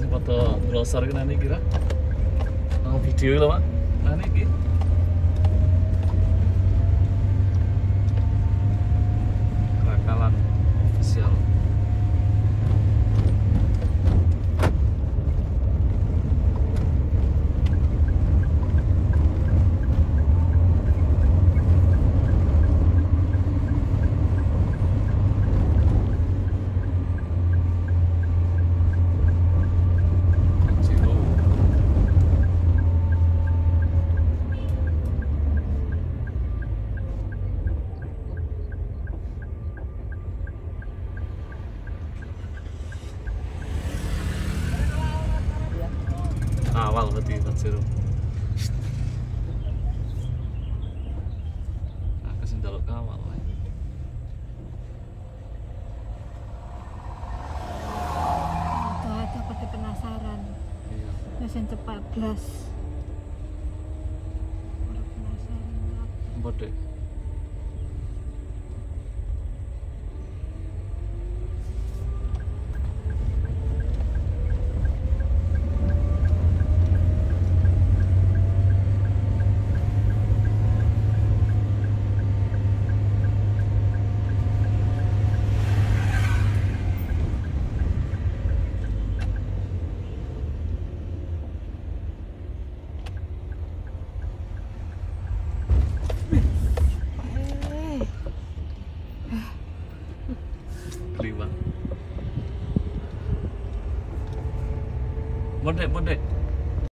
sing padha browser kena kira. Nang video lho, Mak. Nah niki. Awal berarti Zero aku sing delok kawal wae. Pada penasaran. iya Mesin cepat. Orang penasaran apa? One day, one day.